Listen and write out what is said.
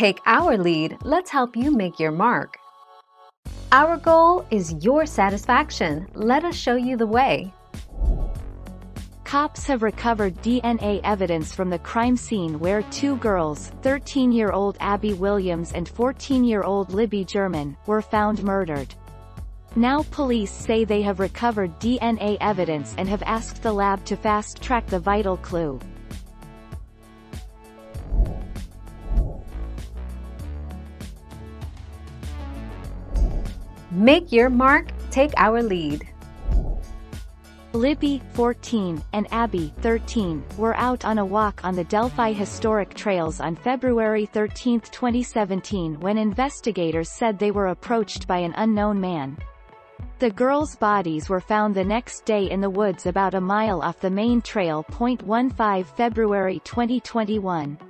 Take our lead, let's help you make your mark. Our goal is your satisfaction. Let us show you the way. Cops have recovered DNA evidence from the crime scene where two girls, 13-year-old Abby Williams and 14-year-old Libby German, were found murdered. Now police say they have recovered DNA evidence and have asked the lab to fast-track the vital clue. Make your mark, take our lead. Libby, 14, and Abby, 13, were out on a walk on the Delphi Historic Trails on February 13, 2017 when investigators said they were approached by an unknown man. The girls' bodies were found the next day in the woods about a mile off the main trail. 15 February 2021.